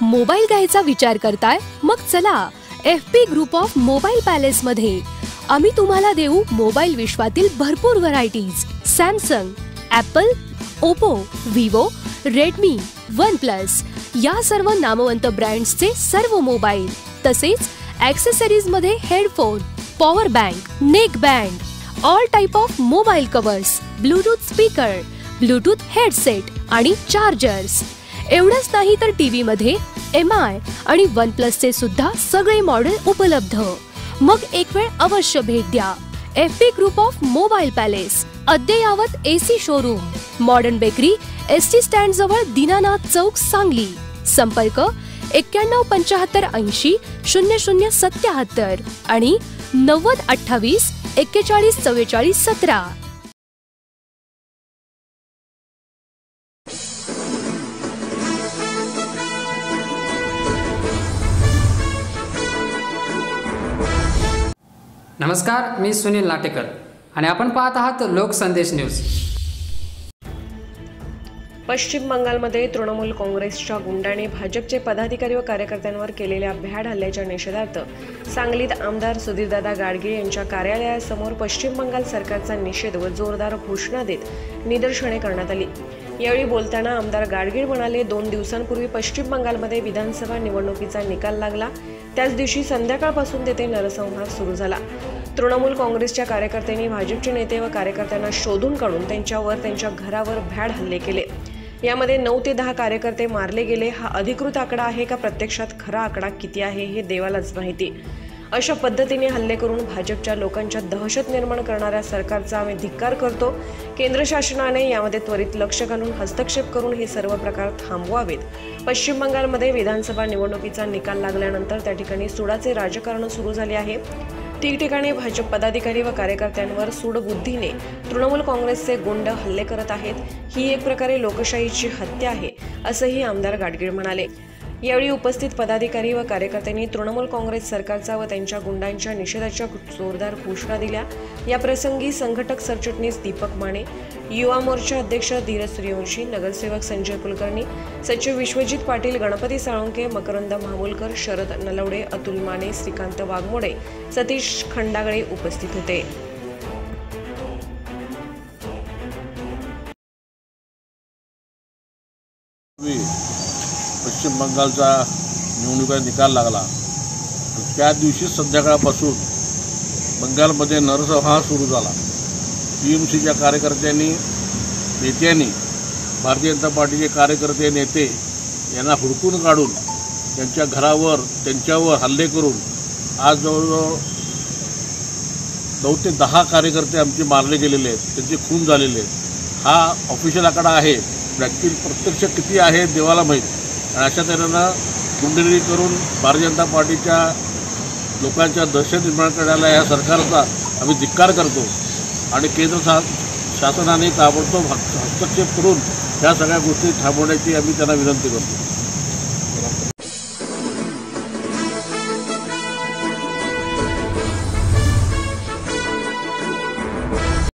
Mobile घ्यायचा विचार करताय? मग चला F P group of mobile palace मध्ये. आम्ही तुम्हाला देऊ मोबाईल विश्वातील भरपूर varieties Samsung Apple Oppo Vivo Redmi OnePlus या सर्व नामवंत ब्रँड्सचे सर्व मोबाईल तसेच ऍक्सेसरीजमध्ये headphone power bank neck band all type of mobile covers Bluetooth speaker Bluetooth headset आणि चार्जर्स एवढंच नाही तर टीव्ही मध्ये एम आय आणि वन प्लसचे सुद्धा सगळे मॉडेल उपलब्ध. मग एक वेळ अवश्य भेट द्या. F P group of mobile palace अद्ययावत AC showroom modern bakery S T stand जवळ दीनानाथ चौक सांगली. संपर्क एक्क्याण्णव पंचाहत्तर ऐंशी शून्य शून्य सत्याहत्तर आणि नव्वद अठ्ठावीस एक्केचाळीस चव्वेचाळीस सतरा. नमस्कार मी सुनील लाटेकर आणि आपण पाहत आहात लोकसंदेश न्यूज. पश्चिम बंगालमध्ये तृणमूल काँग्रेसच्या गुंडाने भाजपचे पदाधिकारी व कार्यकर्त्यांवर केलेल्या भ्याड हल्ल्याच्या निषेधार्थ सांगलीत आमदार सुधीरदादा गाडगीळ यांच्या कार्यालयासमोर पश्चिम बंगाल सरकारचा निषेध व जोरदार घोषणा देत निदर्शने करण्यात आली. यावेळी बोलताना आमदार गाडगीळ म्हणाले दोन दिवसांपूर्वी पश्चिम बंगालमध्ये विधानसभा निवडणुकीचा निकाल लागला. त्याच दिवशी संध्याकाळपासून तेथे नरसंहार सुरू झाला. तृणमूल काँग्रेसच्या कार्यकर्त्यांनी भाजपचे नेते व कार्यकर्त्यांना शोधून काढून त्यांच्यावर त्यांच्या घरावर भ्याड हल्ले केले. यामध्ये नऊ ते दहा कार्यकर्ते मारले गेले. हा अधिकृत आकडा आहे का? प्रत्यक्षात खरा आकडा किती आहे हे देवालाच माहिती. अशा पद्धतीने हल्ले करून भाजपच्या लोकांच्या दहशत निर्माण करणाऱ्या सरकारचा आम्ही धिक्कार करतो. केंद्र शासनाने यामध्ये त्वरित लक्ष घालून हस्तक्षेप करून हे सर्व प्रकार थांबवावेत. पश्चिम बंगालमध्ये विधानसभा निवडणुकीचा निकाल लागल्यानंतर त्या ठिकाणी सुडाचे राजकारण सुरू झाले आहे. ठिकठिकाणी भाजप पदाधिकारी व कार्यकर्त्यांवर सूडबुद्धीने तृणमूल काँग्रेसचे गुंड हल्ले करत आहेत. ही एक प्रकारे लोकशाहीची हत्या आहे असंही आमदार गाडगीळ म्हणाले. यावेळी उपस्थित पदाधिकारी व कार्यकर्त्यांनी तृणमूल काँग्रेस सरकारचा व त्यांच्या गुंडांच्या निषेधाच्या जोरदार घोषणा दिल्या. या प्रसंगी संघटक सरचिटणीस दीपक माने युवा मोर्चा अध्यक्ष धीरज सूर्यवंशी नगरसेवक संजय कुलकर्णी सचिव विश्वजित पाटील गणपती साळुंके मकरंद महामुलकर शरद नलवडे अतुल माने श्रीकांत वाघमोडे सतीश खंडागळे उपस्थित होते. पश्चिम बंगालचा निवडणुकीचा निकाल लागला. त्या दिवशी संध्याकाळपासून बंगालमध्ये नरसंहार सुरू झाला. टी एम सीच्या कार्यकर्त्यांनी नेत्यांनी भारतीय जनता पार्टीचे कार्यकर्ते नेते यांना हुडकून काढून त्यांच्या घरावर त्यांच्यावर हल्ले करून आज जवळजवळ नऊ ते दहा कार्यकर्ते आमचे मारले गेलेले आहेत. त्यांचे खून झालेले आहेत. हा ऑफिशियल आकडा आहे. प्रॅक्टिस प्रत्यक्ष किती आहे देवाला माहीत. अशा तऱ्हेनं गुंडगिरी करून भारतीय जनता पार्टीच्या लोकांच्या दहशत निर्माण करण्याला या सरकारचा आम्ही धिक्कार करतो आणि केंद्र शा शासनाने ताबडतोब हस्तक्षेप करून ह्या सगळ्या गोष्टी थांबवण्याची आम्ही त्यांना विनंती करतो.